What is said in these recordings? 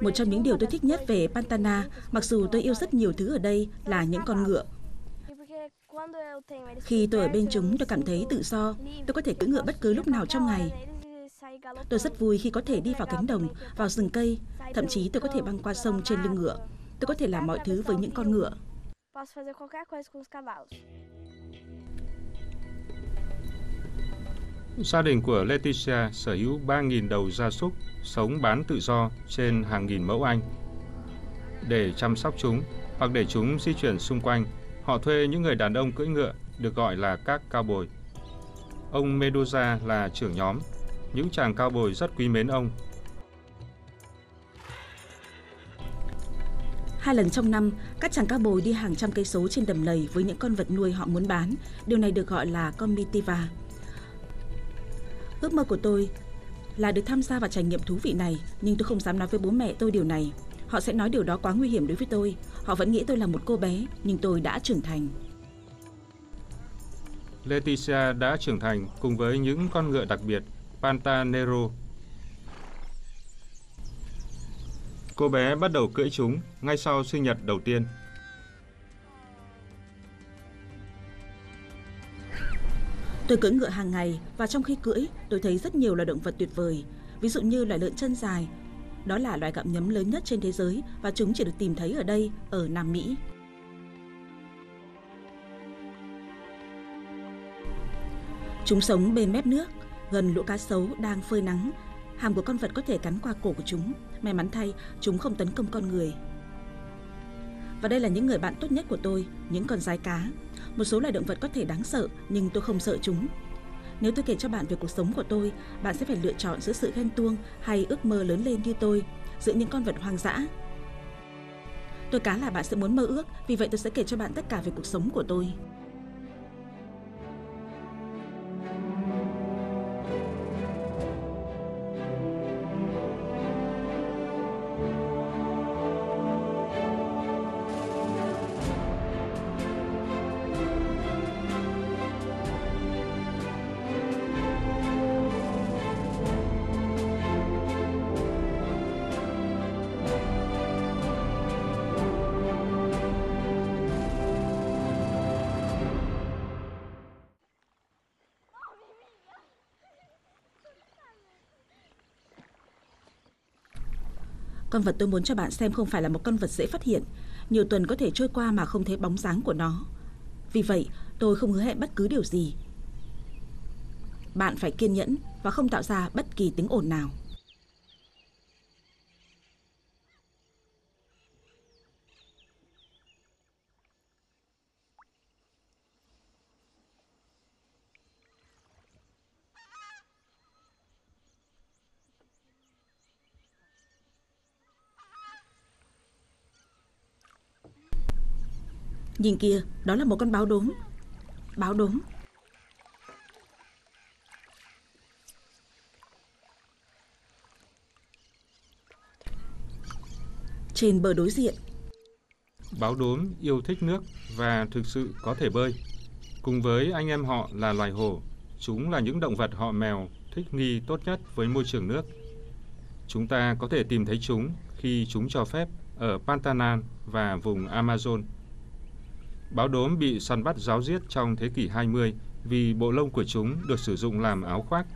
Một trong những điều tôi thích nhất về Pantana, mặc dù tôi yêu rất nhiều thứ ở đây là những con ngựa. Khi tôi ở bên chúng, tôi cảm thấy tự do. Tôi có thể cưỡi ngựa bất cứ lúc nào trong ngày. Tôi rất vui khi có thể đi vào cánh đồng, vào rừng cây. Thậm chí tôi có thể băng qua sông trên lưng ngựa. Tôi có thể làm mọi thứ với những con ngựa. Gia đình của Leticia sở hữu 3.000 đầu gia súc, sống bán tự do trên hàng nghìn mẫu Anh. Để chăm sóc chúng hoặc để chúng di chuyển xung quanh, họ thuê những người đàn ông cưỡi ngựa được gọi là các cao bồi. Ông Medusa là trưởng nhóm. Những chàng cao bồi rất quý mến ông. Hai lần trong năm, các chàng cao bồi đi hàng trăm cây số trên đầm lầy với những con vật nuôi họ muốn bán. Điều này được gọi là comitiva. Ước mơ của tôi là được tham gia vào trải nghiệm thú vị này, nhưng tôi không dám nói với bố mẹ tôi điều này. Họ sẽ nói điều đó quá nguy hiểm đối với tôi. Họ vẫn nghĩ tôi là một cô bé, nhưng tôi đã trưởng thành. Leticia đã trưởng thành cùng với những con ngựa đặc biệt Pantanero. Cô bé bắt đầu cưỡi chúng ngay sau sinh nhật đầu tiên. Tôi cưỡi ngựa hàng ngày và trong khi cưỡi, tôi thấy rất nhiều loài động vật tuyệt vời. Ví dụ như loài lợn chân dài, đó là loài gặm nhấm lớn nhất trên thế giới và chúng chỉ được tìm thấy ở đây, ở Nam Mỹ. Chúng sống bên mép nước, gần lũ cá sấu đang phơi nắng. Hàm của con vật có thể cắn qua cổ của chúng. May mắn thay, chúng không tấn công con người. Và đây là những người bạn tốt nhất của tôi, những con rái cá. Một số loài động vật có thể đáng sợ, nhưng tôi không sợ chúng. Nếu tôi kể cho bạn về cuộc sống của tôi, bạn sẽ phải lựa chọn giữa sự ghen tuông hay ước mơ lớn lên như tôi, giữa những con vật hoang dã. Tôi cá là bạn sẽ muốn mơ ước, vì vậy tôi sẽ kể cho bạn tất cả về cuộc sống của tôi. Con vật tôi muốn cho bạn xem không phải là một con vật dễ phát hiện. Nhiều tuần có thể trôi qua mà không thấy bóng dáng của nó. Vì vậy, tôi không hứa hẹn bất cứ điều gì. Bạn phải kiên nhẫn và không tạo ra bất kỳ tiếng ồn nào. Nhìn kìa, đó là một con báo đốm. Báo đốm. Trên bờ đối diện. Báo đốm yêu thích nước và thực sự có thể bơi. Cùng với anh em họ là loài hổ, chúng là những động vật họ mèo thích nghi tốt nhất với môi trường nước. Chúng ta có thể tìm thấy chúng khi chúng cho phép ở Pantanal và vùng Amazon. Báo đốm bị săn bắt giáo giết trong thế kỷ 20 vì bộ lông của chúng được sử dụng làm áo khoác.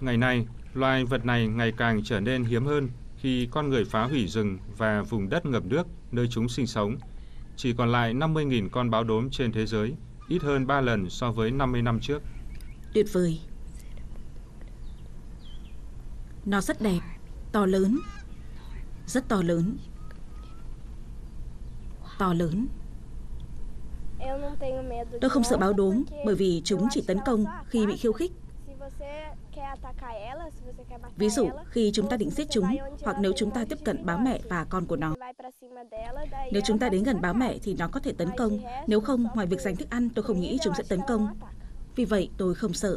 Ngày nay, loài vật này ngày càng trở nên hiếm hơn khi con người phá hủy rừng và vùng đất ngập nước nơi chúng sinh sống. Chỉ còn lại 50.000 con báo đốm trên thế giới, ít hơn 3 lần so với 50 năm trước. Tuyệt vời. Nó rất đẹp, to lớn, rất to lớn. To lớn. Tôi không sợ báo đốm bởi vì chúng chỉ tấn công khi bị khiêu khích. Ví dụ, khi chúng ta định giết chúng, hoặc nếu chúng ta tiếp cận báo mẹ và con của nó. Nếu chúng ta đến gần báo mẹ thì nó có thể tấn công. Nếu không, ngoài việc giành thức ăn, tôi không nghĩ chúng sẽ tấn công. Vì vậy, tôi không sợ.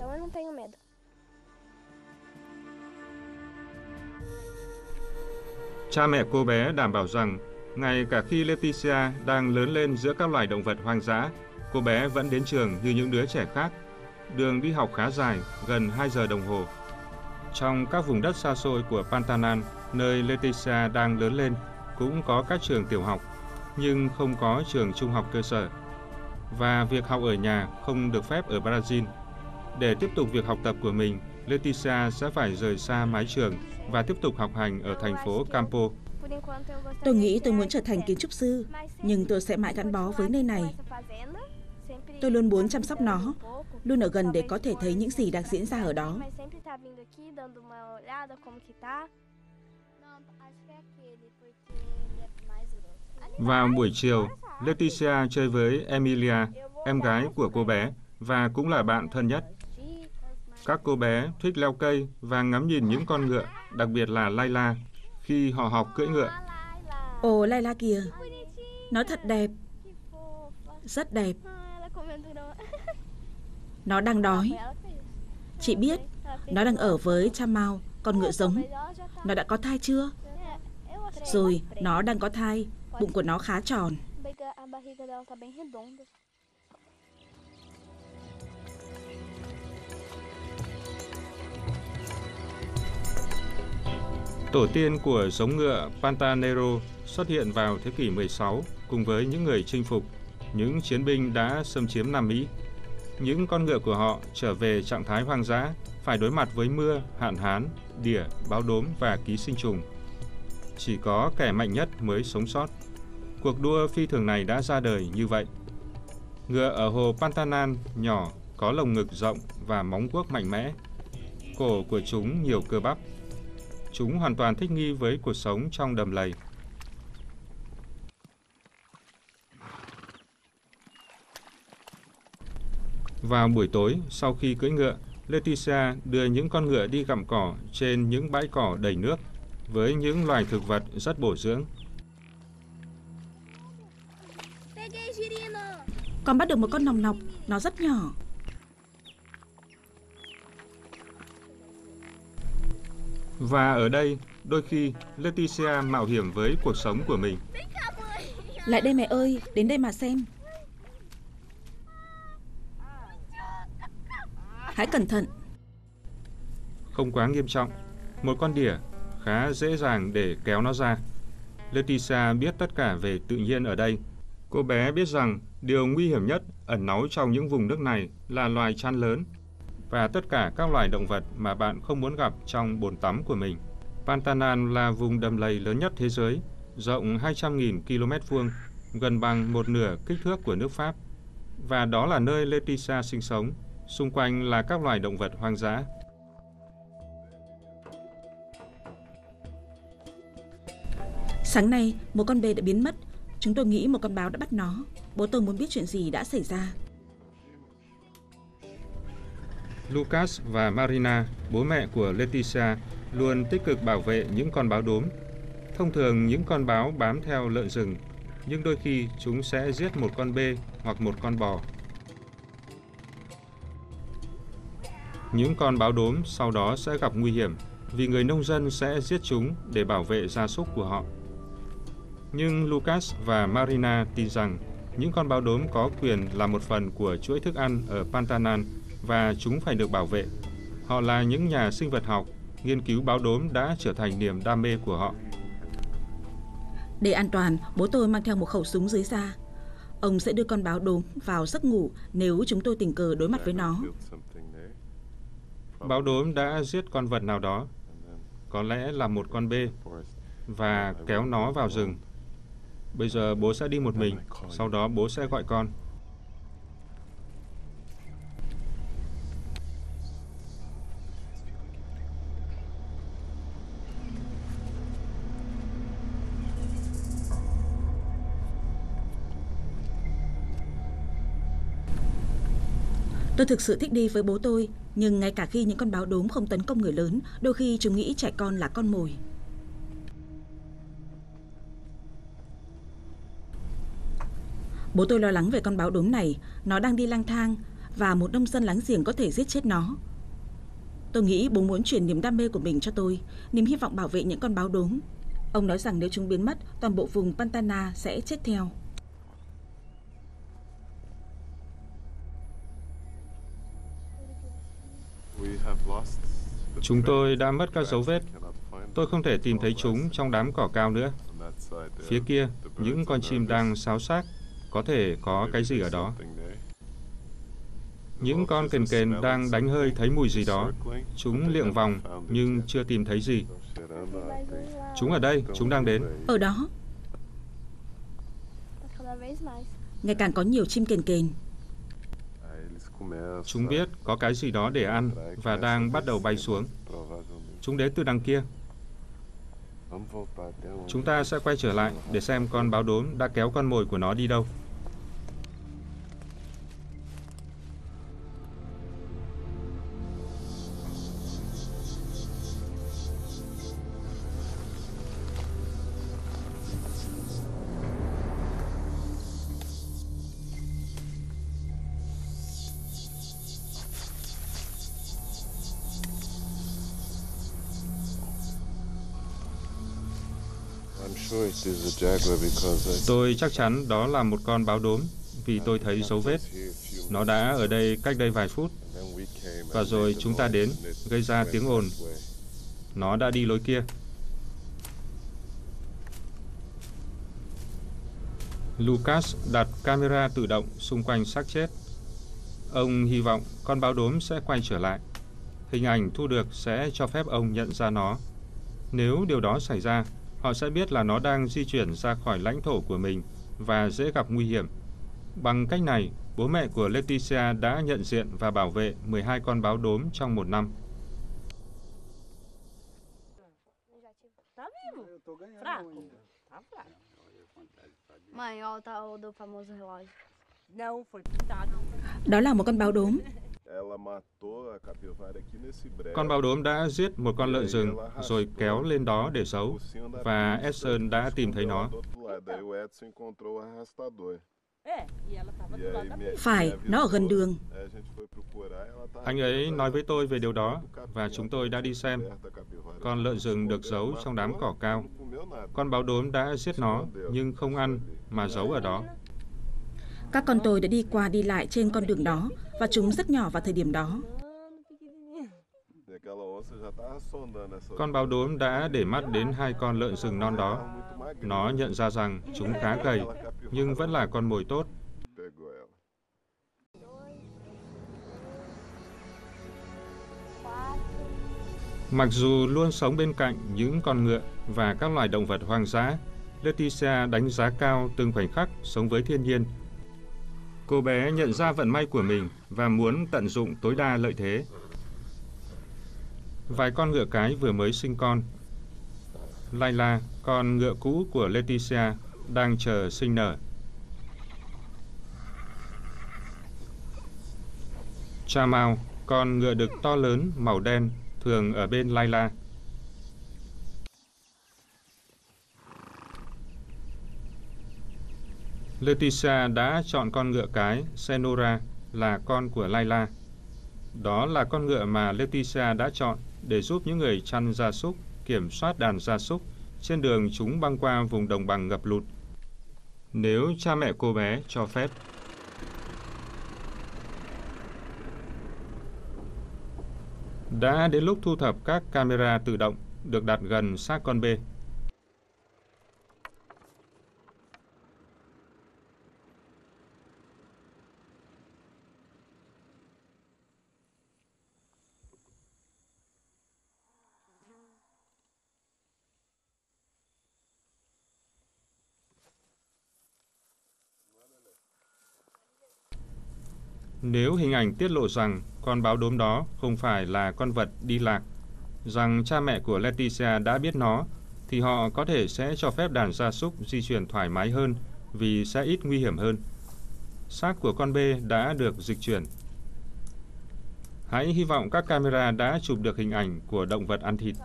Cha mẹ cô bé đảm bảo rằng ngay cả khi Leticia đang lớn lên giữa các loài động vật hoang dã, cô bé vẫn đến trường như những đứa trẻ khác. Đường đi học khá dài, gần 2 giờ đồng hồ. Trong các vùng đất xa xôi của Pantanal, nơi Leticia đang lớn lên, cũng có các trường tiểu học, nhưng không có trường trung học cơ sở. Và việc học ở nhà không được phép ở Brazil. Để tiếp tục việc học tập của mình, Leticia sẽ phải rời xa mái trường và tiếp tục học hành ở thành phố Campo. Tôi nghĩ tôi muốn trở thành kiến trúc sư, nhưng tôi sẽ mãi gắn bó với nơi này. Tôi luôn muốn chăm sóc nó, luôn ở gần để có thể thấy những gì đang diễn ra ở đó. Vào buổi chiều, Leticia chơi với Emilia, em gái của cô bé, và cũng là bạn thân nhất. Các cô bé thích leo cây và ngắm nhìn những con ngựa, đặc biệt là Layla, khi họ học cưỡi ngựa. Ồ, Layla kìa, nó thật đẹp, rất đẹp. Nó đang đói. Chị biết, nó đang ở với cha Mao, con ngựa giống. Nó đã có thai chưa? Rồi, nó đang có thai, bụng của nó khá tròn. Tổ tiên của giống ngựa Pantanero xuất hiện vào thế kỷ 16 cùng với những người chinh phục, những chiến binh đã xâm chiếm Nam Mỹ. Những con ngựa của họ trở về trạng thái hoang dã, phải đối mặt với mưa, hạn hán, đỉa, báo đốm và ký sinh trùng. Chỉ có kẻ mạnh nhất mới sống sót. Cuộc đua phi thường này đã ra đời như vậy. Ngựa ở hồ Pantanan nhỏ, có lồng ngực rộng và móng guốc mạnh mẽ. Cổ của chúng nhiều cơ bắp. Chúng hoàn toàn thích nghi với cuộc sống trong đầm lầy. Vào buổi tối, sau khi cưỡi ngựa, Leticia đưa những con ngựa đi gặm cỏ trên những bãi cỏ đầy nước với những loài thực vật rất bổ dưỡng. Con bắt được một con nòng nọc, nó rất nhỏ. Và ở đây, đôi khi Leticia mạo hiểm với cuộc sống của mình. Lại đây mẹ ơi, đến đây mà xem. Hãy cẩn thận. Không quá nghiêm trọng. Một con đỉa khá dễ dàng để kéo nó ra. Leticia biết tất cả về tự nhiên ở đây. Cô bé biết rằng điều nguy hiểm nhất ẩn náu trong những vùng nước này là loài chăn lớn và tất cả các loài động vật mà bạn không muốn gặp trong bồn tắm của mình. Pantanan là vùng đầm lầy lớn nhất thế giới, rộng 200.000 km vuông, gần bằng một nửa kích thước của nước Pháp. Và đó là nơi Leticia sinh sống, xung quanh là các loài động vật hoang dã. Sáng nay, một con bê đã biến mất. Chúng tôi nghĩ một con báo đã bắt nó. Bố tôi muốn biết chuyện gì đã xảy ra. Lucas và Marina, bố mẹ của Leticia, luôn tích cực bảo vệ những con báo đốm. Thông thường những con báo bám theo lợn rừng, nhưng đôi khi chúng sẽ giết một con bê hoặc một con bò. Những con báo đốm sau đó sẽ gặp nguy hiểm vì người nông dân sẽ giết chúng để bảo vệ gia súc của họ. Nhưng Lucas và Marina tin rằng những con báo đốm có quyền là một phần của chuỗi thức ăn ở Pantanan và chúng phải được bảo vệ. Họ là những nhà sinh vật học, nghiên cứu báo đốm đã trở thành niềm đam mê của họ. Để an toàn, bố tôi mang theo một khẩu súng dưới da. Ông sẽ đưa con báo đốm vào giấc ngủ nếu chúng tôi tình cờ đối mặt với nó. Báo đốm đã giết con vật nào đó, có lẽ là một con bê, và kéo nó vào rừng. Bây giờ bố sẽ đi một mình, sau đó bố sẽ gọi con. Tôi thực sự thích đi với bố tôi, nhưng ngay cả khi những con báo đốm không tấn công người lớn, đôi khi chúng nghĩ trẻ con là con mồi. Bố tôi lo lắng về con báo đốm này, nó đang đi lang thang và một nông dân láng giềng có thể giết chết nó. Tôi nghĩ bố muốn truyền niềm đam mê của mình cho tôi, niềm hy vọng bảo vệ những con báo đốm. Ông nói rằng nếu chúng biến mất, toàn bộ vùng Pantana sẽ chết theo. Chúng tôi đã mất các dấu vết. Tôi không thể tìm thấy chúng trong đám cỏ cao nữa. Phía kia, những con chim đang sáo xác, có thể có cái gì ở đó. Những con kền kền đang đánh hơi thấy mùi gì đó. Chúng liệng vòng nhưng chưa tìm thấy gì. Chúng ở đây, chúng đang đến. Ở đó, ngày càng có nhiều chim kền kền. Chúng biết có cái gì đó để ăn và đang bắt đầu bay xuống. Chúng đến từ đằng kia. Chúng ta sẽ quay trở lại để xem con báo đốm đã kéo con mồi của nó đi đâu. Tôi chắc chắn đó là một con báo đốm vì tôi thấy dấu vết. Nó đã ở đây cách đây vài phút. Và rồi chúng ta đến, gây ra tiếng ồn. Nó đã đi lối kia. Lucas đặt camera tự động xung quanh xác chết. Ông hy vọng con báo đốm sẽ quay trở lại. Hình ảnh thu được sẽ cho phép ông nhận ra nó. Nếu điều đó xảy ra, họ sẽ biết là nó đang di chuyển ra khỏi lãnh thổ của mình và dễ gặp nguy hiểm. Bằng cách này, bố mẹ của Leticia đã nhận diện và bảo vệ 12 con báo đốm trong một năm. Đó là một con báo đốm. Con báo đốm đã giết một con lợn rừng rồi kéo lên đó để giấu và Edson đã tìm thấy nó. É, e ela tava do lado da pista. Phải, nó ở gần đường. Anh ấy nói với tôi về điều đó và chúng tôi đã đi xem. Con lợn rừng được giấu trong đám cỏ cao. Con báo đốm đã giết nó nhưng không ăn mà giấu ở đó. Các con tôi đã đi qua đi lại trên con đường đó và chúng rất nhỏ vào thời điểm đó. Con báo đốm đã để mắt đến hai con lợn rừng non đó. Nó nhận ra rằng chúng khá gầy nhưng vẫn là con mồi tốt. Mặc dù luôn sống bên cạnh những con ngựa và các loài động vật hoang dã, Leticia đánh giá cao từng khoảnh khắc sống với thiên nhiên. Cô bé nhận ra vận may của mình và muốn tận dụng tối đa lợi thế. Vài con ngựa cái vừa mới sinh con. Laila, con ngựa cũ của Leticia, đang chờ sinh nở. Chamao, con ngựa đực to lớn màu đen thường ở bên Laila. Leticia đã chọn con ngựa cái, Senora, là con của Laila. Đó là con ngựa mà Leticia đã chọn để giúp những người chăn gia súc, kiểm soát đàn gia súc trên đường chúng băng qua vùng đồng bằng ngập lụt. Nếu cha mẹ cô bé cho phép. Đã đến lúc thu thập các camera tự động được đặt gần xác con bê. Nếu hình ảnh tiết lộ rằng con báo đốm đó không phải là con vật đi lạc, rằng cha mẹ của Leticia đã biết nó, thì họ có thể sẽ cho phép đàn gia súc di chuyển thoải mái hơn vì sẽ ít nguy hiểm hơn. Xác của con bê đã được dịch chuyển. Hãy hy vọng các camera đã chụp được hình ảnh của động vật ăn thịt.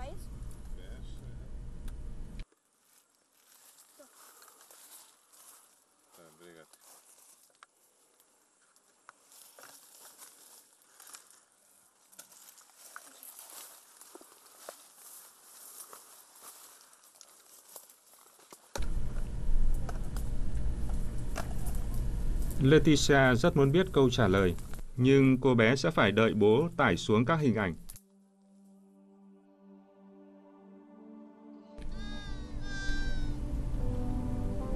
Leticia rất muốn biết câu trả lời, nhưng cô bé sẽ phải đợi bố tải xuống các hình ảnh.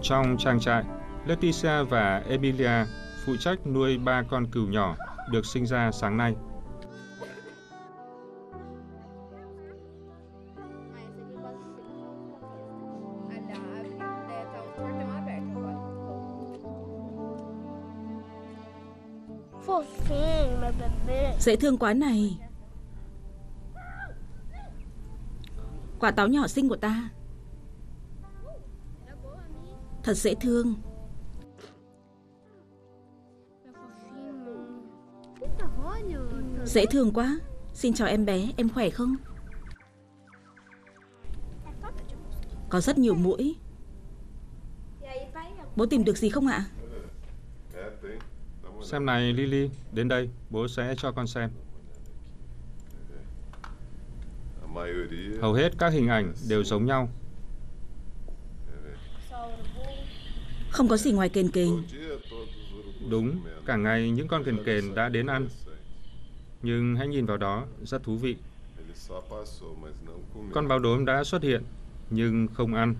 Trong trang trại, Leticia và Emilia phụ trách nuôi ba con cừu nhỏ được sinh ra sáng nay. Dễ thương quá này. Quả táo nhỏ xinh của ta. Thật dễ thương. Dễ thương quá. Xin chào em bé, em khỏe không? Có rất nhiều mũi. Bố tìm được gì không ạ? Xem này Lily, đến đây, bố sẽ cho con xem. Hầu hết các hình ảnh đều giống nhau. Không có gì ngoài kền kền. Đúng, cả ngày những con kền kền đã đến ăn. Nhưng hãy nhìn vào đó, rất thú vị. Con báo đốm đã xuất hiện, nhưng không ăn.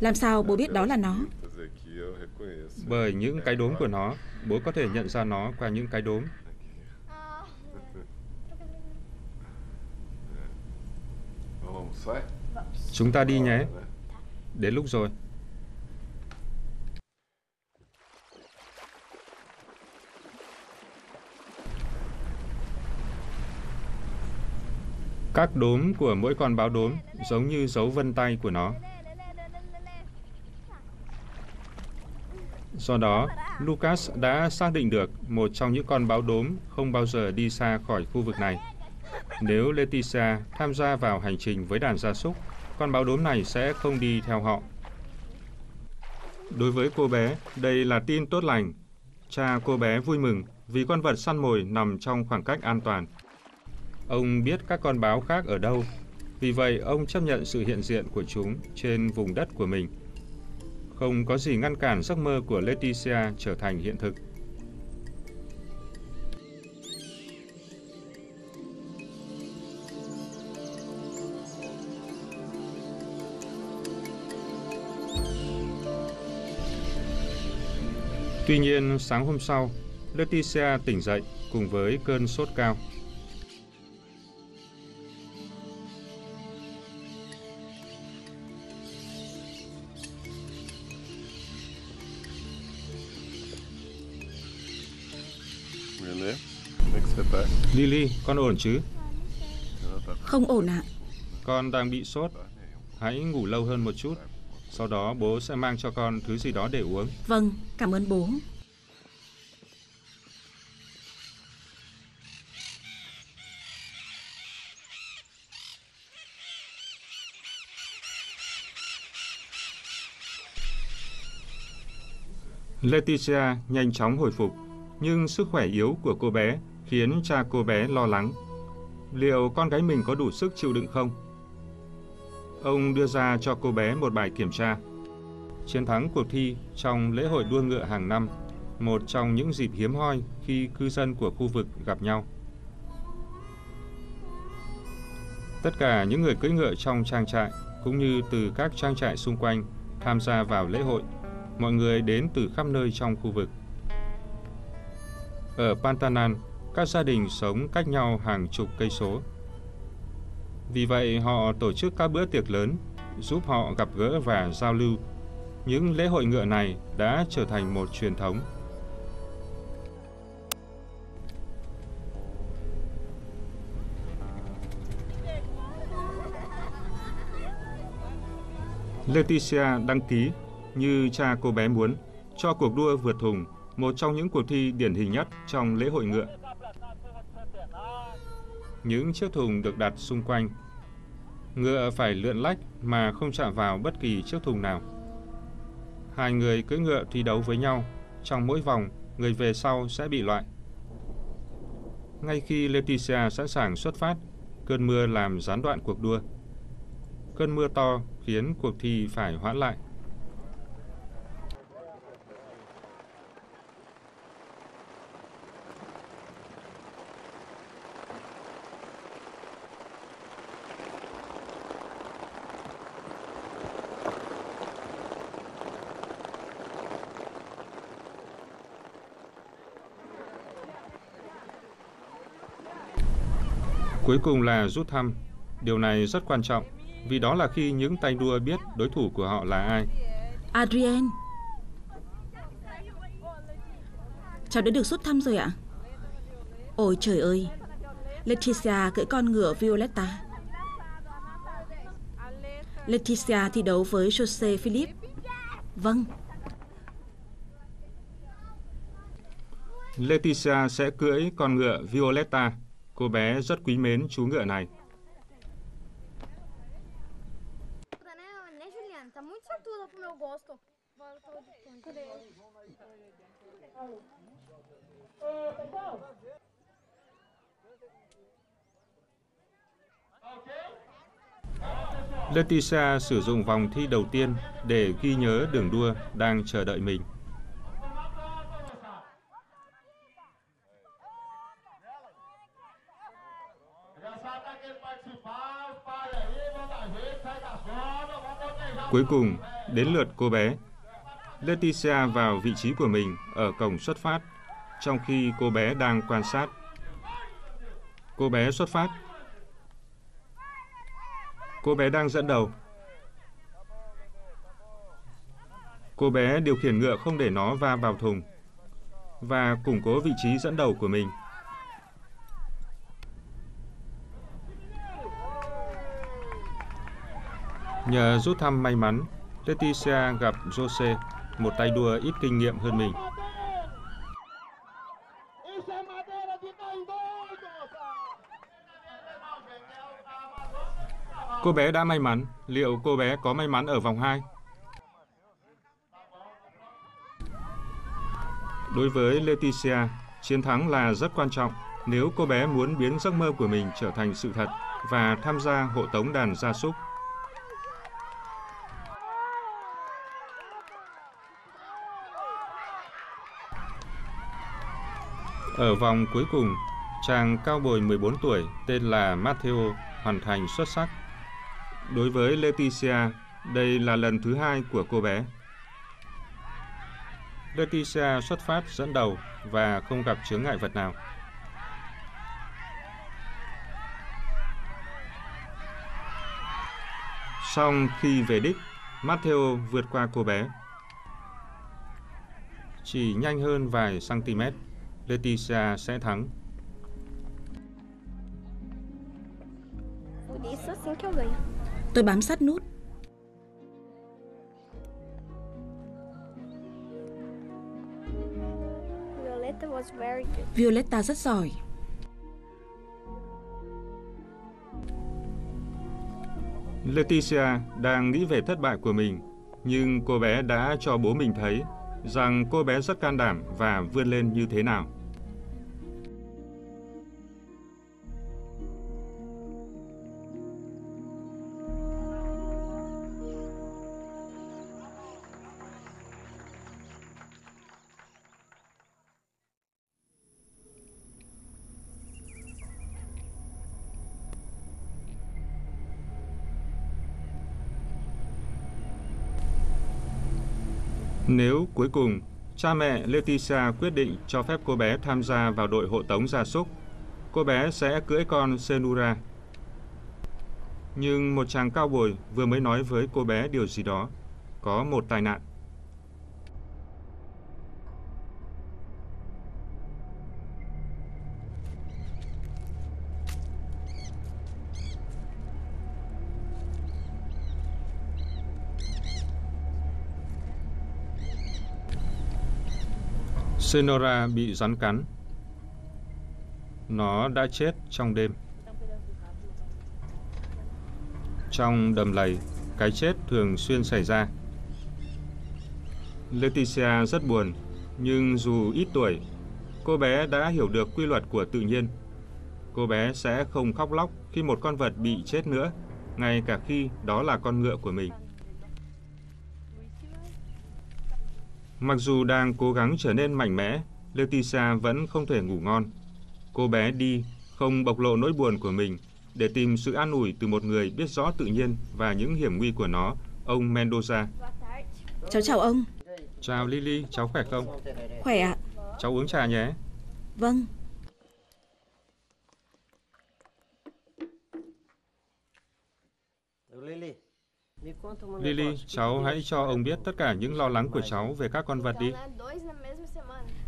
Làm sao bố biết đó là nó? Bởi những cái đốm của nó, bố có thể nhận ra nó qua những cái đốm. Chúng ta đi nhé. Đến lúc rồi. Các đốm của mỗi con báo đốm giống như dấu vân tay của nó. Do đó, Lucas đã xác định được một trong những con báo đốm không bao giờ đi xa khỏi khu vực này. Nếu Leticia tham gia vào hành trình với đàn gia súc, con báo đốm này sẽ không đi theo họ. Đối với cô bé, đây là tin tốt lành. Cha cô bé vui mừng vì con vật săn mồi nằm trong khoảng cách an toàn. Ông biết các con báo khác ở đâu, vì vậy ông chấp nhận sự hiện diện của chúng trên vùng đất của mình. Không có gì ngăn cản giấc mơ của Leticia trở thành hiện thực. Tuy nhiên, sáng hôm sau, Leticia tỉnh dậy cùng với cơn sốt cao. Lily, con ổn chứ? Không ổn ạ. À. Con đang bị sốt. Hãy ngủ lâu hơn một chút. Sau đó bố sẽ mang cho con thứ gì đó để uống. Vâng, cảm ơn bố. Leticia nhanh chóng hồi phục, nhưng sức khỏe yếu của cô bé khiến cha cô bé lo lắng. Liệu con gái mình có đủ sức chịu đựng không? Ông đưa ra cho cô bé một bài kiểm tra. Chiến thắng cuộc thi trong lễ hội đua ngựa hàng năm, một trong những dịp hiếm hoi khi cư dân của khu vực gặp nhau. Tất cả những người cưỡi ngựa trong trang trại cũng như từ các trang trại xung quanh tham gia vào lễ hội. Mọi người đến từ khắp nơi trong khu vực. Ở Pantanan, các gia đình sống cách nhau hàng chục cây số. Vì vậy, họ tổ chức các bữa tiệc lớn, giúp họ gặp gỡ và giao lưu. Những lễ hội ngựa này đã trở thành một truyền thống. Leticia đăng ký như cha cô bé muốn cho cuộc đua vượt thùng, một trong những cuộc thi điển hình nhất trong lễ hội ngựa. Những chiếc thùng được đặt xung quanh. Ngựa phải lượn lách mà không chạm vào bất kỳ chiếc thùng nào. Hai người cưỡi ngựa thi đấu với nhau. Trong mỗi vòng, người về sau sẽ bị loại. Ngay khi Leticia sẵn sàng xuất phát, cơn mưa làm gián đoạn cuộc đua. Cơn mưa to khiến cuộc thi phải hoãn lại. Cuối cùng là rút thăm. Điều này rất quan trọng, vì đó là khi những tay đua biết đối thủ của họ là ai. Adrien. Cháu đã được rút thăm rồi ạ? Ôi trời ơi, Leticia cưỡi con ngựa Violetta. Leticia thi đấu với Jose Philip. Vâng. Leticia sẽ cưỡi con ngựa Violetta. Cô bé rất quý mến chú ngựa này. Leticia sử dụng vòng thi đầu tiên để ghi nhớ đường đua đang chờ đợi mình. Cuối cùng, đến lượt cô bé. Leticia vào vị trí của mình ở cổng xuất phát, trong khi cô bé đang quan sát. Cô bé xuất phát. Cô bé đang dẫn đầu. Cô bé điều khiển ngựa không để nó va vào thùng và củng cố vị trí dẫn đầu của mình. Nhờ rút thăm may mắn, Leticia gặp Jose, một tay đua ít kinh nghiệm hơn mình. Cô bé đã may mắn, liệu cô bé có may mắn ở vòng 2? Đối với Leticia, chiến thắng là rất quan trọng nếu cô bé muốn biến giấc mơ của mình trở thành sự thật và tham gia hộ tống đàn gia súc. Ở vòng cuối cùng, chàng cao bồi 14 tuổi tên là Matteo hoàn thành xuất sắc. Đối với Leticia, đây là lần thứ hai của cô bé. Leticia xuất phát dẫn đầu và không gặp chướng ngại vật nào. Xong khi về đích, Matteo vượt qua cô bé. Chỉ nhanh hơn vài cm. Leticia sẽ thắng. Tôi bám sát nút. Violetta rất giỏi. Leticia đang nghĩ về thất bại của mình, nhưng cô bé đã cho bố mình thấy rằng cô bé rất can đảm và vươn lên như thế nào. Nếu cuối cùng cha mẹ Leticia quyết định cho phép cô bé tham gia vào đội hộ tống gia súc, cô bé sẽ cưỡi con Senura. Nhưng một chàng cao bồi vừa mới nói với cô bé điều gì đó. Có một tai nạn. Senora bị rắn cắn. Nó đã chết trong đêm. Trong đầm lầy, cái chết thường xuyên xảy ra. Leticia rất buồn, nhưng dù ít tuổi, cô bé đã hiểu được quy luật của tự nhiên. Cô bé sẽ không khóc lóc khi một con vật bị chết nữa, ngay cả khi đó là con ngựa của mình. Mặc dù đang cố gắng trở nên mạnh mẽ, Leticia vẫn không thể ngủ ngon. Cô bé đi, không bộc lộ nỗi buồn của mình, để tìm sự an ủi từ một người biết rõ tự nhiên và những hiểm nguy của nó, ông Mendoza. Cháu chào ông. Chào Lily, cháu khỏe không? Khỏe ạ. Cháu uống trà nhé. Vâng. Lily, cháu hãy cho ông biết tất cả những lo lắng của cháu về các con vật đi.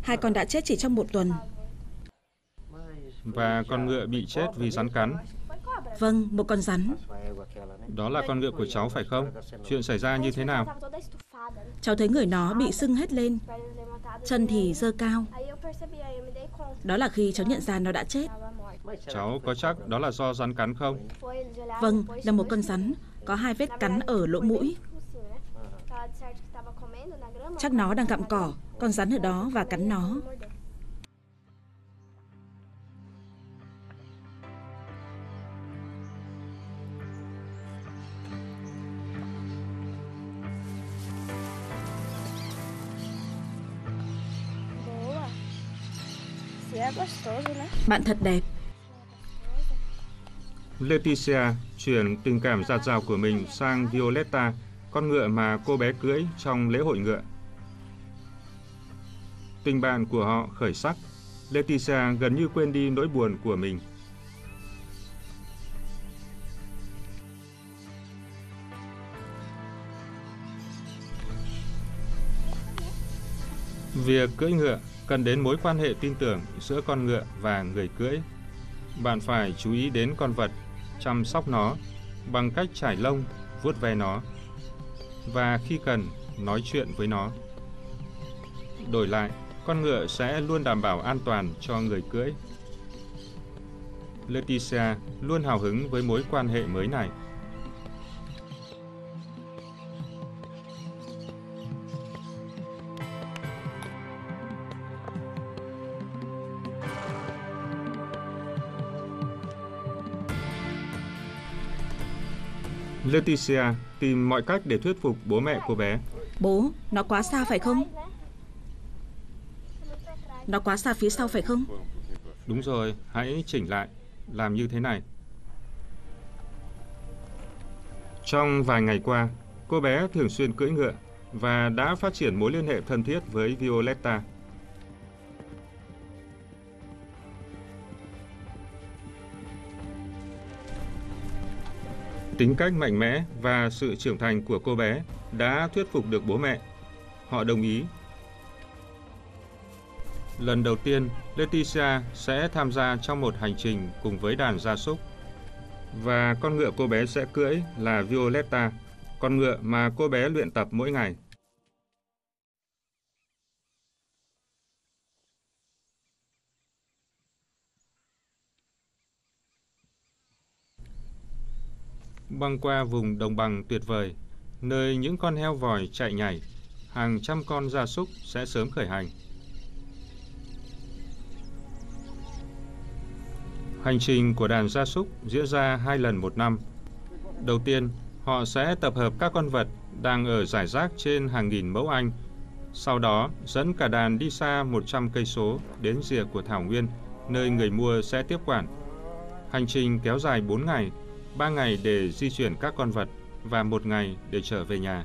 Hai con đã chết chỉ trong một tuần. Và con ngựa bị chết vì rắn cắn. Vâng, một con rắn. Đó là con ngựa của cháu phải không? Chuyện xảy ra như thế nào? Cháu thấy người nó bị sưng hết lên, chân thì dơ cao. Đó là khi cháu nhận ra nó đã chết. Cháu có chắc đó là do rắn cắn không? Vâng, là một con rắn, có hai vết cắn ở lỗ mũi. Chắc nó đang gặm cỏ, con rắn ở đó và cắn nó. Bạn thật đẹp. Leticia chuyển tình cảm giạt rào của mình sang Violetta, con ngựa mà cô bé cưỡi trong lễ hội ngựa. Tình bạn của họ khởi sắc, Leticia gần như quên đi nỗi buồn của mình. Việc cưỡi ngựa cần đến mối quan hệ tin tưởng giữa con ngựa và người cưỡi. Bạn phải chú ý đến con vật, chăm sóc nó bằng cách trải lông, vuốt ve nó và khi cần nói chuyện với nó. Đổi lại, con ngựa sẽ luôn đảm bảo an toàn cho người cưỡi. Leticia luôn hào hứng với mối quan hệ mới này. Leticia tìm mọi cách để thuyết phục bố mẹ cô bé. Bố, nó quá xa phải không? Nó quá xa phía sau phải không? Đúng rồi, hãy chỉnh lại, làm như thế này. Trong vài ngày qua, cô bé thường xuyên cưỡi ngựa và đã phát triển mối liên hệ thân thiết với Violetta. Tính cách mạnh mẽ và sự trưởng thành của cô bé đã thuyết phục được bố mẹ. Họ đồng ý. Lần đầu tiên, Leticia sẽ tham gia trong một hành trình cùng với đàn gia súc. Và con ngựa cô bé sẽ cưỡi là Violetta, con ngựa mà cô bé luyện tập mỗi ngày. Băng qua vùng đồng bằng tuyệt vời, nơi những con heo vòi chạy nhảy, hàng trăm con gia súc sẽ sớm khởi hành. Hành trình của đàn gia súc diễn ra hai lần một năm. Đầu tiên, họ sẽ tập hợp các con vật đang ở giải rác trên hàng nghìn mẫu Anh. Sau đó, dẫn cả đàn đi xa 100 cây số đến rìa của thảo nguyên, nơi người mua sẽ tiếp quản. Hành trình kéo dài 4 ngày 3 ngày để di chuyển các con vật và một ngày để trở về nhà.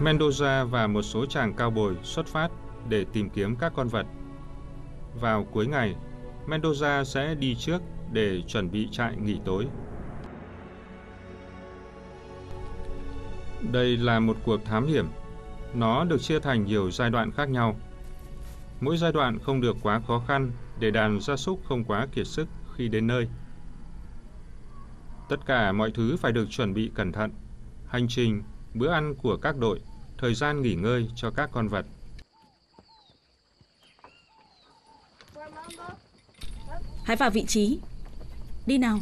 Mendoza và một số chàng cao bồi xuất phát để tìm kiếm các con vật. Vào cuối ngày, Mendoza sẽ đi trước để chuẩn bị trại nghỉ tối. Đây là một cuộc thám hiểm nó được chia thành nhiều giai đoạn khác nhau. Mỗi giai đoạn không được quá khó khăn để đàn gia súc không quá kiệt sức khi đến nơi. Tất cả mọi thứ phải được chuẩn bị cẩn thận. Hành trình, bữa ăn của các đội, thời gian nghỉ ngơi cho các con vật. Hãy vào vị trí. Đi nào.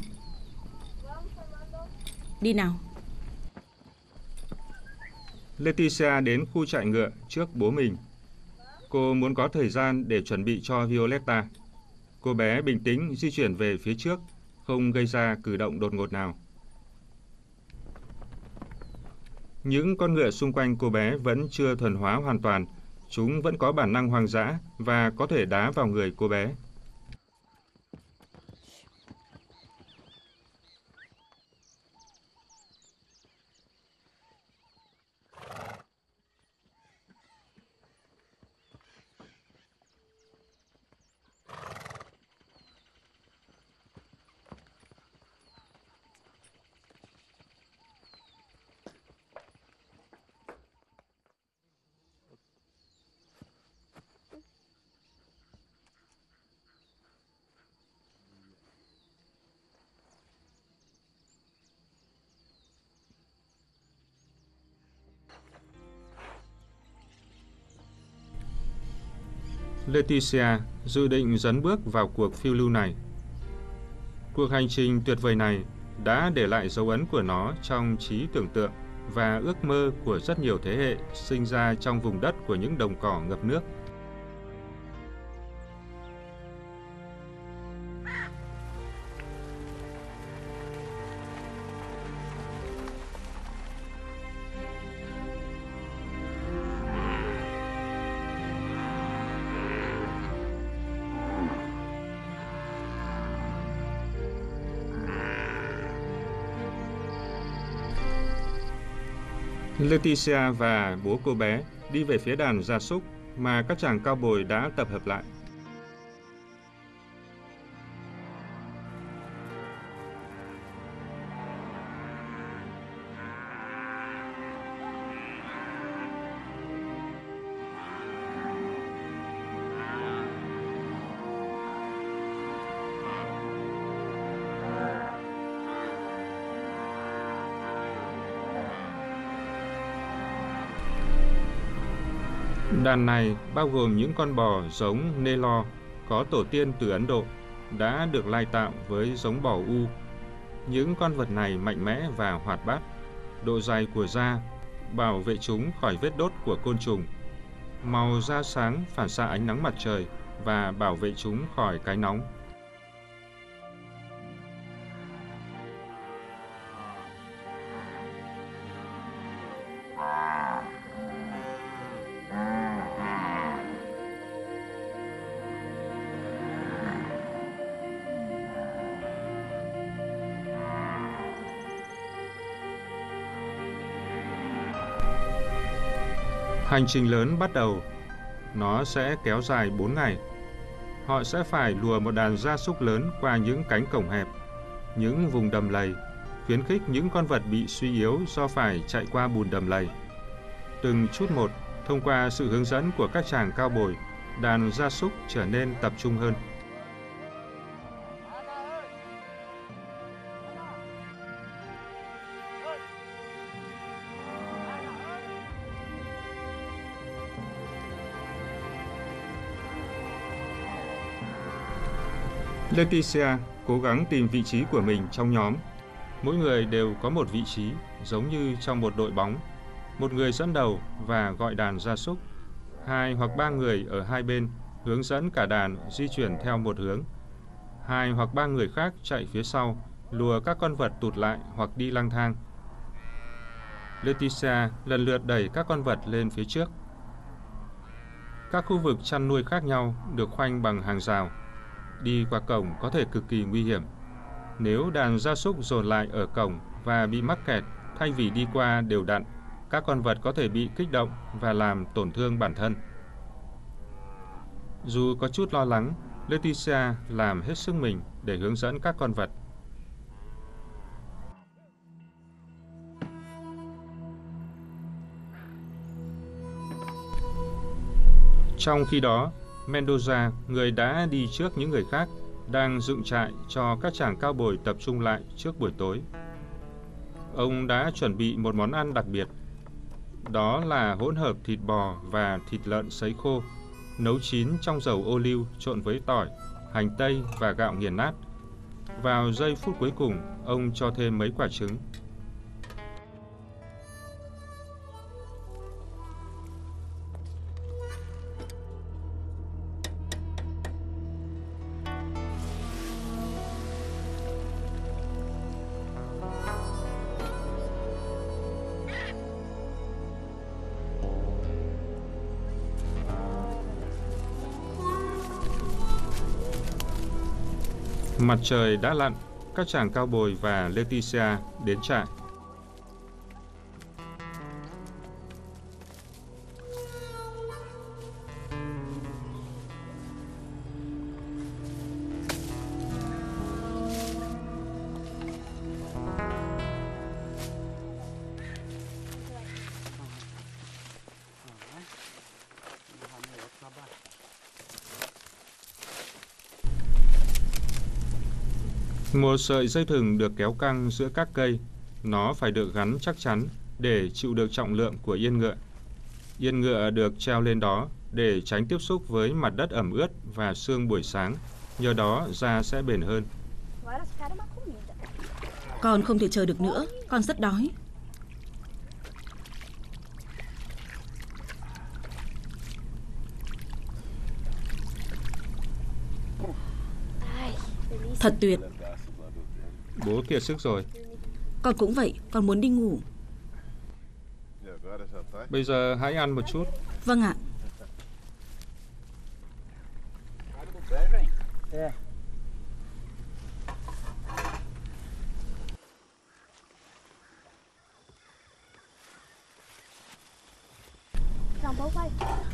Đi nào. Leticia đến khu trại ngựa trước bố mình. Cô muốn có thời gian để chuẩn bị cho Violetta. Cô bé bình tĩnh di chuyển về phía trước, không gây ra cử động đột ngột nào. Những con ngựa xung quanh cô bé vẫn chưa thuần hóa hoàn toàn. Chúng vẫn có bản năng hoang dã và có thể đá vào người cô bé. Leticia dự định dấn bước vào cuộc phiêu lưu này. Cuộc hành trình tuyệt vời này đã để lại dấu ấn của nó trong trí tưởng tượng và ước mơ của rất nhiều thế hệ sinh ra trong vùng đất của những đồng cỏ ngập nước. Leticia và bố cô bé đi về phía đàn gia súc mà các chàng cao bồi đã tập hợp lại. Đàn này bao gồm những con bò giống Nelo có tổ tiên từ Ấn Độ đã được lai tạo với giống bò U. Những con vật này mạnh mẽ và hoạt bát, độ dày của da bảo vệ chúng khỏi vết đốt của côn trùng. Màu da sáng phản xạ ánh nắng mặt trời và bảo vệ chúng khỏi cái nóng. Hành trình lớn bắt đầu. Nó sẽ kéo dài 4 ngày. Họ sẽ phải lùa một đàn gia súc lớn qua những cánh cổng hẹp, những vùng đầm lầy, khuyến khích những con vật bị suy yếu do phải chạy qua bùn đầm lầy. Từng chút một, thông qua sự hướng dẫn của các chàng cao bồi, đàn gia súc trở nên tập trung hơn. Leticia cố gắng tìm vị trí của mình trong nhóm. Mỗi người đều có một vị trí, giống như trong một đội bóng. Một người dẫn đầu và gọi đàn gia súc. Hai hoặc ba người ở hai bên hướng dẫn cả đàn di chuyển theo một hướng. Hai hoặc ba người khác chạy phía sau, lùa các con vật tụt lại hoặc đi lang thang. Leticia lần lượt đẩy các con vật lên phía trước. Các khu vực chăn nuôi khác nhau được khoanh bằng hàng rào Đi qua cổng có thể cực kỳ nguy hiểm. Nếu đàn gia súc dồn lại ở cổng và bị mắc kẹt thay vì đi qua đều đặn, các con vật có thể bị kích động và làm tổn thương bản thân. Dù có chút lo lắng, Leticia làm hết sức mình để hướng dẫn các con vật. Trong khi đó, Mendoza, người đã đi trước những người khác, đang dựng trại cho các chàng cao bồi tập trung lại trước buổi tối. Ông đã chuẩn bị một món ăn đặc biệt. Đó là hỗn hợp thịt bò và thịt lợn sấy khô, nấu chín trong dầu ô liu trộn với tỏi, hành tây và gạo nghiền nát. Vào giây phút cuối cùng, ông cho thêm mấy quả trứng. Mặt trời đã lặn, các chàng cao bồi và Leticia đến trại. Một sợi dây thừng được kéo căng giữa các cây. Nó phải được gắn chắc chắn để chịu được trọng lượng của yên ngựa. Yên ngựa được treo lên đó để tránh tiếp xúc với mặt đất ẩm ướt và sương buổi sáng, nhờ đó da sẽ bền hơn. Con không thể chờ được nữa, con rất đói. Thật tuyệt. Bố kiệt sức rồi. Con cũng vậy, con muốn đi ngủ. Bây giờ hãy ăn một chút. Vâng ạ.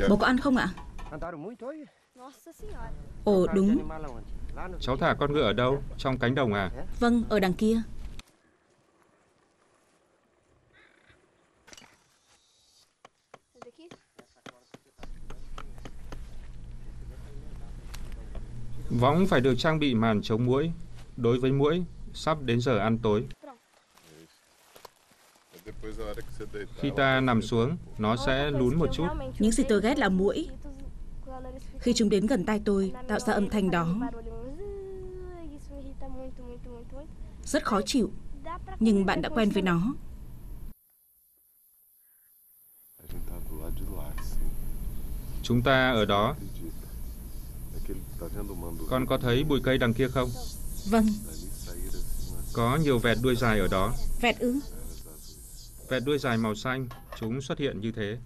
Bố có ăn không ạ? Ồ đúng, Cháu thả con ngựa ở đâu? Trong cánh đồng à? vâng, ở đằng kia. Võng phải được trang bị màn chống muỗi. Đối với muỗi, sắp đến giờ ăn tối. Khi ta nằm xuống, nó sẽ lún một chút. Những gì tôi ghét là muỗi. Khi chúng đến gần tai tôi, tạo ra âm thanh đó, rất khó chịu. Nhưng bạn đã quen với nó. Chúng ta ở đó. Con có thấy bụi cây đằng kia không? Vâng, Có nhiều vẹt đuôi dài ở đó. vẹt ư. Vẹt đuôi dài màu xanh, chúng xuất hiện như thế.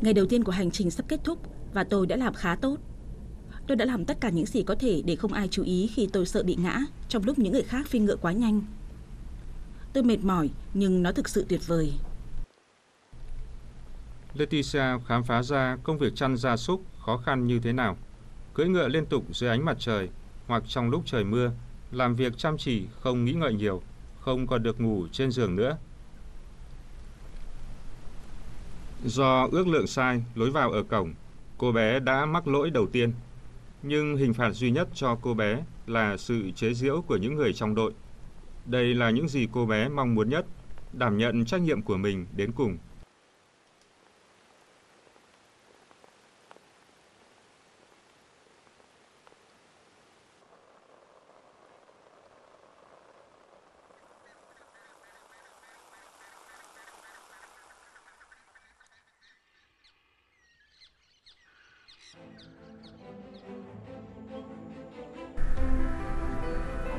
Ngày đầu tiên của hành trình sắp kết thúc và tôi đã làm khá tốt. Tôi đã làm tất cả những gì có thể để không ai chú ý khi tôi sợ bị ngã trong lúc những người khác phi ngựa quá nhanh. Tôi mệt mỏi nhưng nó thực sự tuyệt vời. Leticia khám phá ra công việc chăn gia súc khó khăn như thế nào. Cưỡi ngựa liên tục dưới ánh mặt trời hoặc trong lúc trời mưa, làm việc chăm chỉ không nghĩ ngợi nhiều, không còn được ngủ trên giường nữa. Do ước lượng sai lối vào ở cổng, cô bé đã mắc lỗi đầu tiên. Nhưng hình phạt duy nhất cho cô bé là sự chế giễu của những người trong đội. Đây là những gì cô bé mong muốn nhất, đảm nhận trách nhiệm của mình đến cùng.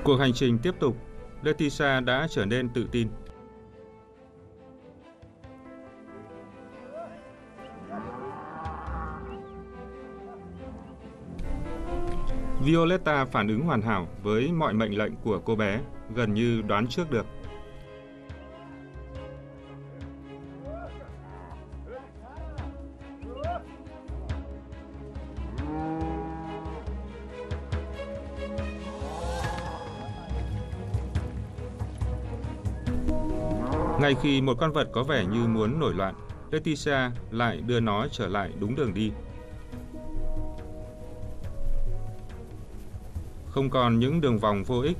Cuộc hành trình tiếp tục, Leticia đã trở nên tự tin. Violetta phản ứng hoàn hảo với mọi mệnh lệnh của cô bé, gần như đoán trước được. Ngay khi một con vật có vẻ như muốn nổi loạn, Leticia lại đưa nó trở lại đúng đường đi. Không còn những đường vòng vô ích,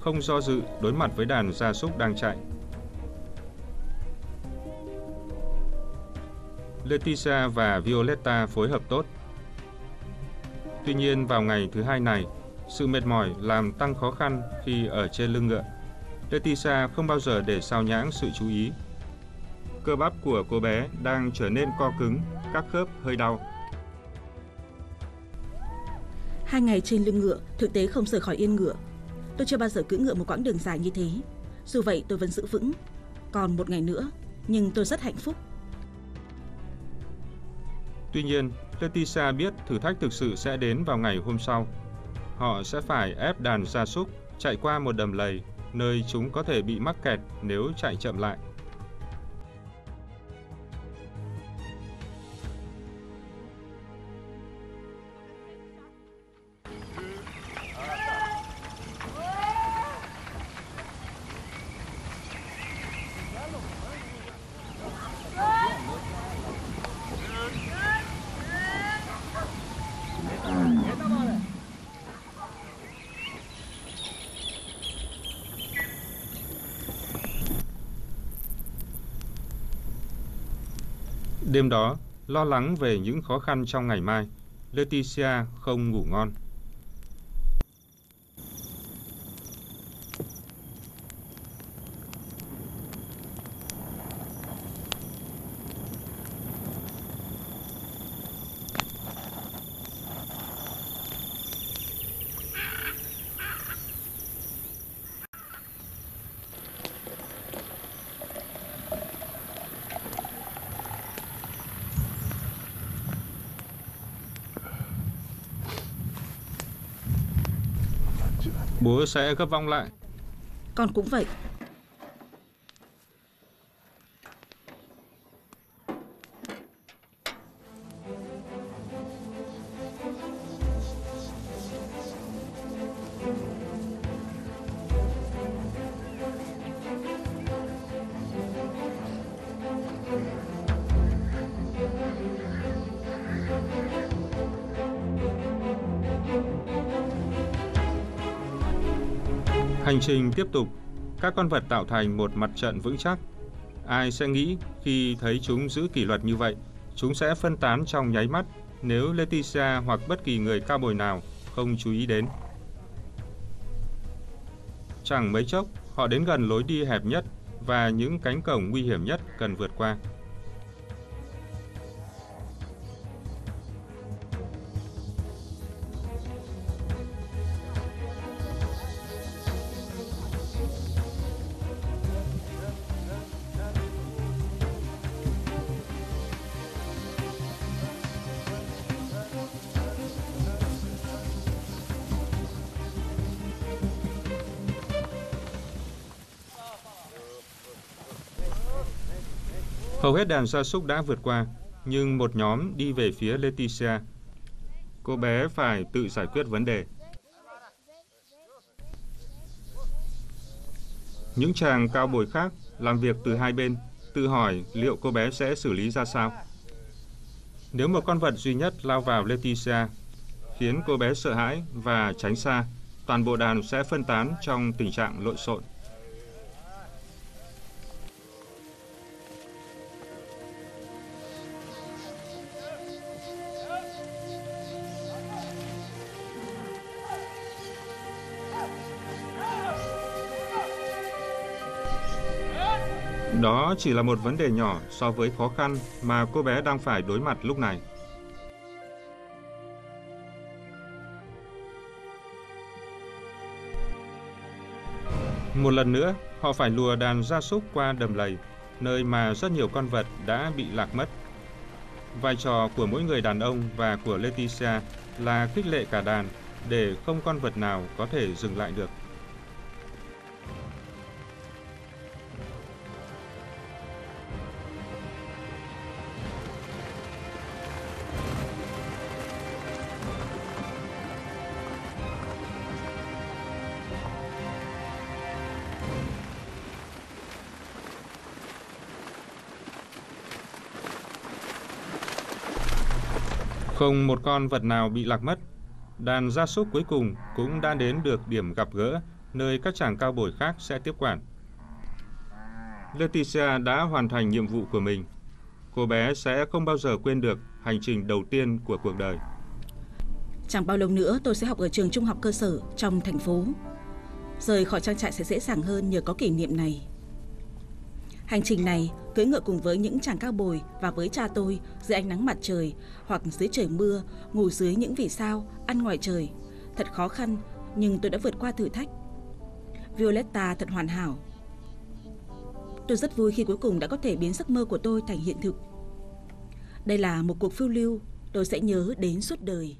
không do dự đối mặt với đàn gia súc đang chạy. Leticia và Violetta phối hợp tốt. Tuy nhiên vào ngày thứ hai này, sự mệt mỏi làm tăng khó khăn khi ở trên lưng ngựa. Leticia không bao giờ để sao nhãng sự chú ý. Cơ bắp của cô bé đang trở nên co cứng, các khớp hơi đau. Hai ngày trên lưng ngựa thực tế không rời khỏi yên ngựa. Tôi chưa bao giờ cưỡi ngựa một quãng đường dài như thế. Dù vậy tôi vẫn giữ vững. Còn một ngày nữa, nhưng tôi rất hạnh phúc. Tuy nhiên, Leticia biết thử thách thực sự sẽ đến vào ngày hôm sau. Họ sẽ phải ép đàn gia súc chạy qua một đầm lầy nơi chúng có thể bị mắc kẹt nếu chạy chậm lại. Đêm đó, lo lắng về những khó khăn trong ngày mai, Leticia không ngủ ngon. Bố sẽ gấp vong lại. Con cũng vậy. Hành trình tiếp tục, các con vật tạo thành một mặt trận vững chắc. Ai sẽ nghĩ khi thấy chúng giữ kỷ luật như vậy, chúng sẽ phân tán trong nháy mắt nếu Leticia hoặc bất kỳ người cao bồi nào không chú ý đến. Chẳng mấy chốc, họ đến gần lối đi hẹp nhất và những cánh cổng nguy hiểm nhất cần vượt qua. Hầu hết đàn gia súc đã vượt qua, nhưng một nhóm đi về phía Leticia. Cô bé phải tự giải quyết vấn đề. Những chàng cao bồi khác làm việc từ hai bên, tự hỏi liệu cô bé sẽ xử lý ra sao. Nếu một con vật duy nhất lao vào Leticia, khiến cô bé sợ hãi và tránh xa, toàn bộ đàn sẽ phân tán trong tình trạng lộn xộn. Đó chỉ là một vấn đề nhỏ so với khó khăn mà cô bé đang phải đối mặt lúc này. Một lần nữa, họ phải lùa đàn gia súc qua đầm lầy, nơi mà rất nhiều con vật đã bị lạc mất. Vai trò của mỗi người đàn ông và của Leticia là khích lệ cả đàn để không con vật nào có thể dừng lại được. Không một con vật nào bị lạc mất. Đàn gia súc cuối cùng cũng đã đến được điểm gặp gỡ, nơi các chàng cao bồi khác sẽ tiếp quản. Leticia đã hoàn thành nhiệm vụ của mình. Cô bé sẽ không bao giờ quên được hành trình đầu tiên của cuộc đời. Chẳng bao lâu nữa, tôi sẽ học ở trường trung học cơ sở trong thành phố. Rời khỏi trang trại sẽ dễ dàng hơn nhờ có kỷ niệm này. Hành trình này cưỡi ngựa cùng với những chàng cao bồi và với cha tôi dưới ánh nắng mặt trời hoặc dưới trời mưa, ngủ dưới những vì sao, ăn ngoài trời. Thật khó khăn, nhưng tôi đã vượt qua thử thách. Violetta thật hoàn hảo. Tôi rất vui khi cuối cùng đã có thể biến giấc mơ của tôi thành hiện thực. Đây là một cuộc phiêu lưu tôi sẽ nhớ đến suốt đời.